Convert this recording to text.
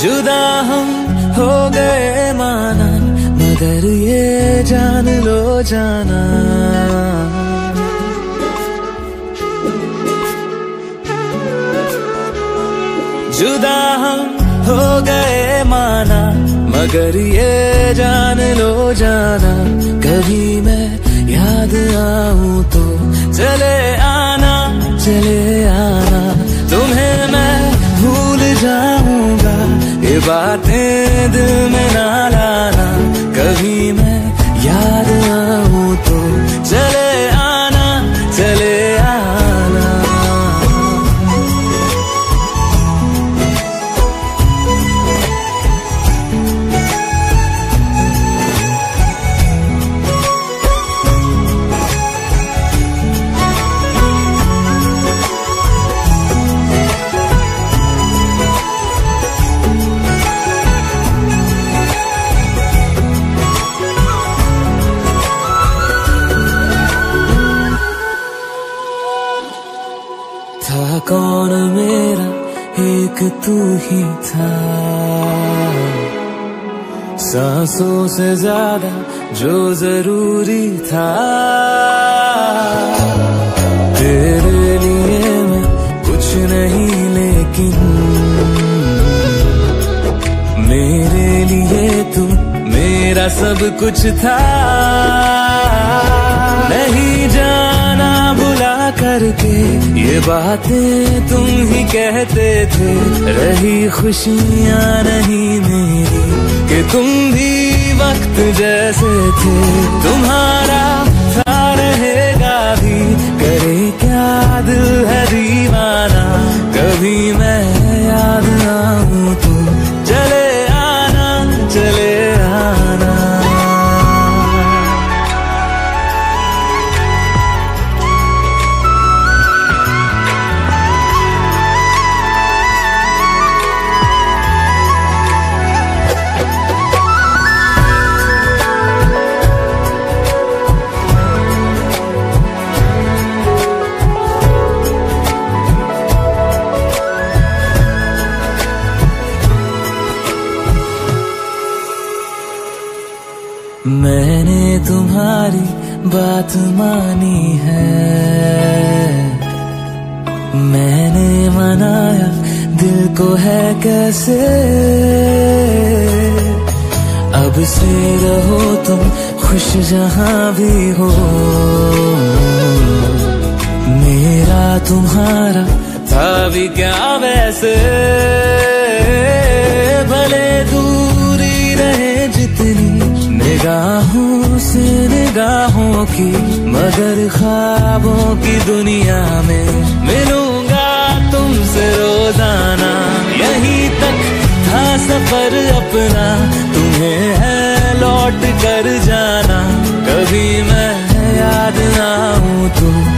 जुदा हम हो गए माना, मगर ये जान लो जाना। जुदा हम हो गए माना, मगर ये जान लो जाना। कभी मैं याद आऊँ तो चले आना, चले बातें दिल में ना लाना कभी मैं था कौन मेरा? एक तू ही था। सांसों से ज़्यादा जो ज़रूरी था। तेरे लिए मैं कुछ नहीं, लेकिन मेरे लिए तू मेरा सब कुछ था। नहीं करके ये बातें तुम ही कहते थे। रही खुशियाँ नहीं मेरी, कि तुम भी वक्त जैसे थे। तुम्हारा था रहेगा भी, करे क्या दिल है दीवाना, कभी मैं याद आऊँ मैंने तुम्हारी बात मानी है। मैंने मनाया, दिल को है कैसे? अब से रहो तुम, खुश जहाँ भी हो। मेरा तुम्हारा था भी क्या वैसे? निगाहों की, मगर ख्वाबों की दुनिया में मिलूँगा तुमसे रोज़ाना। यहीं तक था सफ़र अपना, तुम्हें है लौट कर जाना। कभी मैं याद ना तो चले